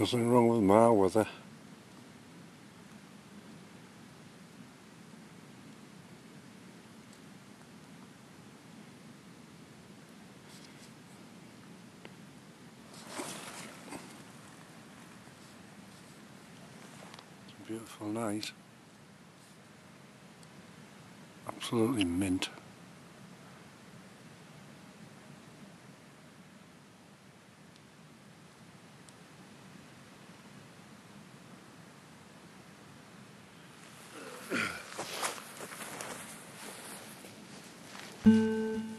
Nothing wrong with my weather. Beautiful night. Absolutely mint. Thank mm -hmm. you.